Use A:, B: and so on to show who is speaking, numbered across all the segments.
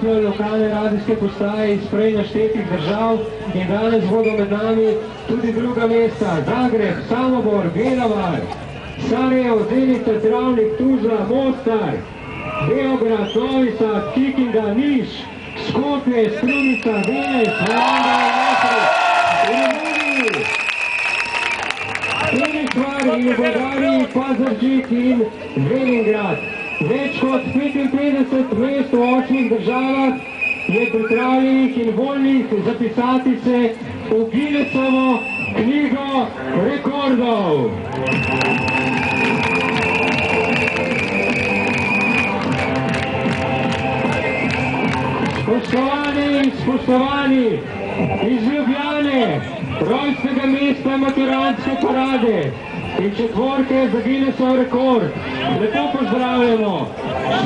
A: spremljali lokalne radijske postaje iz prej naštetih držav in danes bodo med nami tudi druga mesta, Zagreb, Samobor, Belavar, Sarajevo, Zenica, Travnik, Tuzla, Mostar, Beograd, Novi Sad, Kikinda, Niš, Skopje, Strumica, Venes, Hranda, Masri, Romuniji, Timišvar in Bolgariji, Pazarčik in Leningrad. Več kot 55 mest v osmih državah je pripravljenih in voljnih zapisati se v Guinnessovo knjigo rekordov. Spoštovani in spoštovani iz Ljubljane, rojstnega mesta Maturanske parade in četvorke za Guinnessov rekord. Lepo pozdravljamo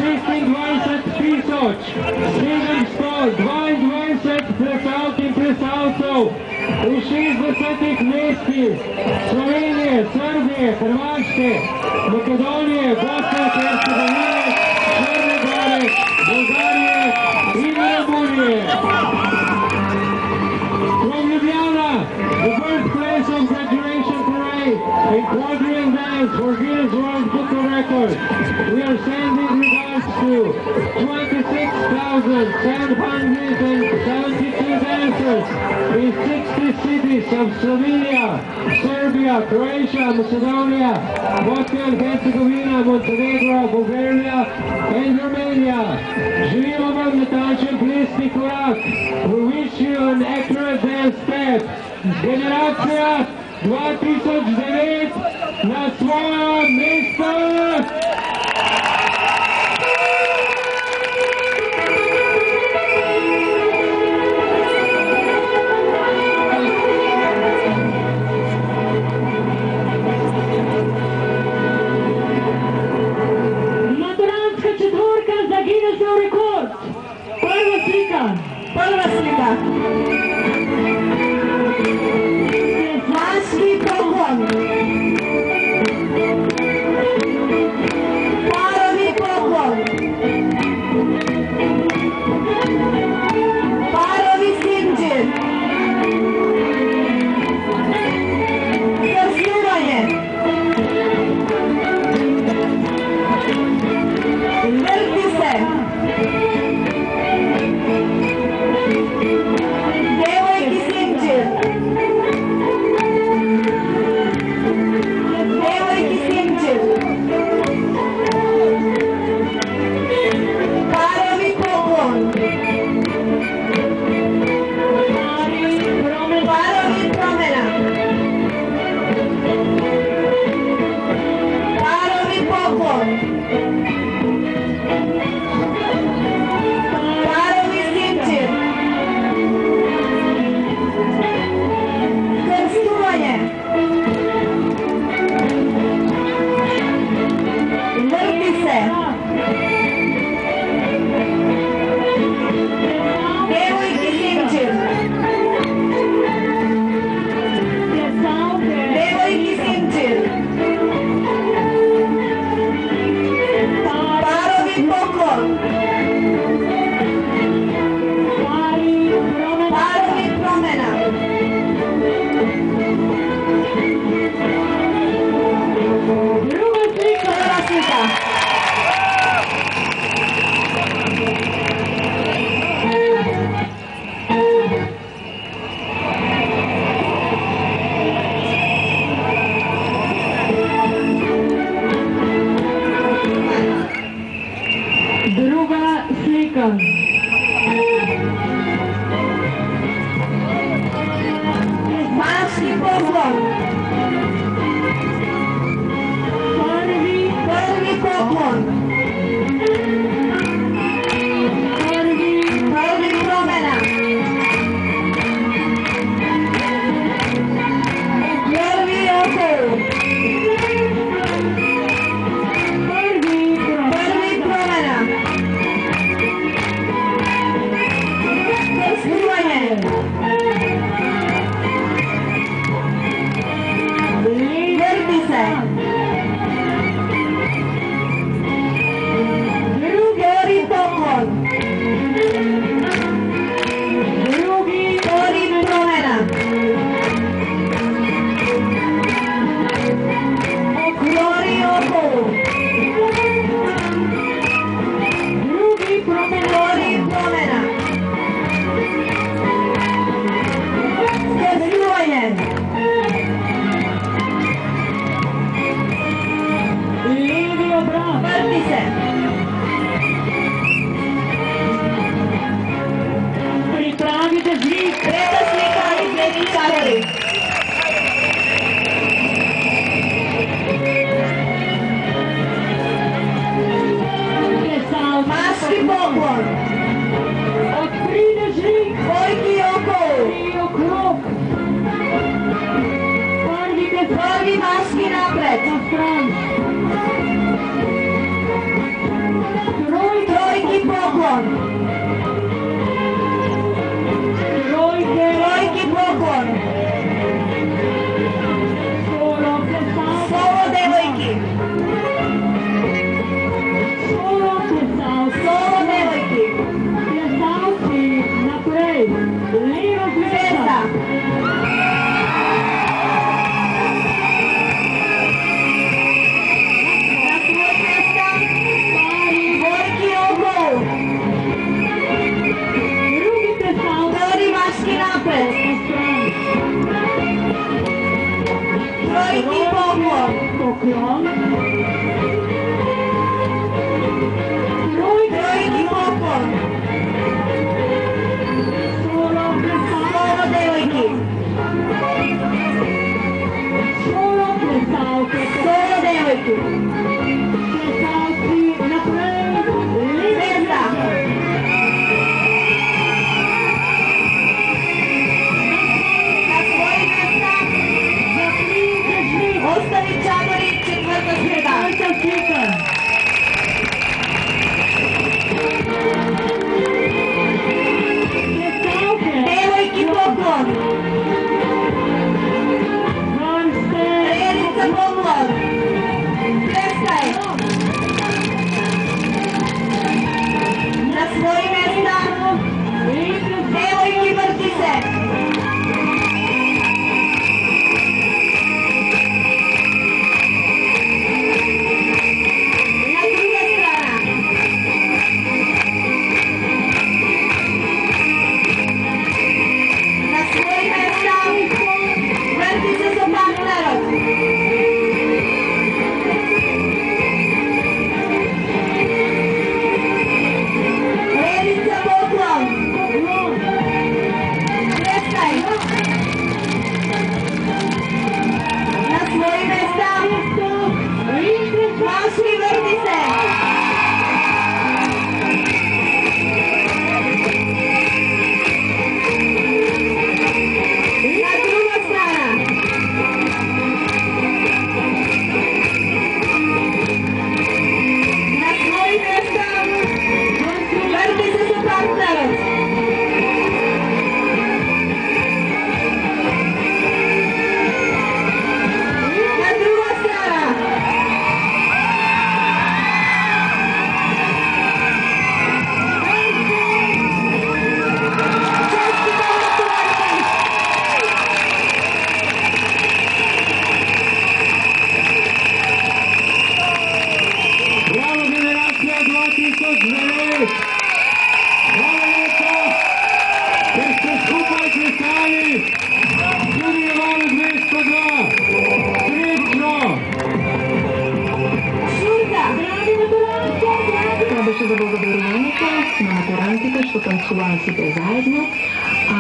A: 26 tisoč 722 plesalk in plesalcev v 60 mestih Slovenije, Srbije, Hrvaške, Makedonije, Bosne, Hercegovine, Črne Gore, Bolgarije in Romunije. And quadrille dance for Guinness World Book of Records, we are sending regards to 26,772 dancers in 60 cities of Slovenia, Serbia, Croatia, Macedonia, Bosnia and Herzegovina, Montenegro, Bulgaria and Romania. Želimo vam natančen plesni korak. We wish you an accurate dance step. Generacija doit puissance zénith,
B: la
C: música. Passe, povo!
D: беше за да благодарувањето на матерантите што танцуваат сите заедно, а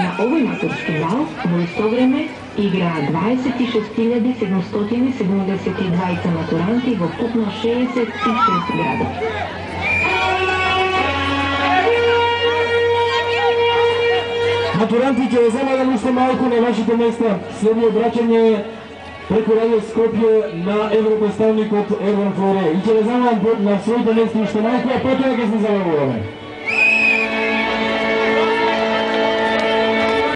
D: на овој матерски бал во исто време играа 26.772 матуранти во купно 66
A: градови. Матуранти ќе земаат малку на вашите места. Следи обраќање преку Радио Скопје на европоставникот Еван Флоре. И ќе ја замавам на своите места, што најкоја потоја ќе се забавуваме.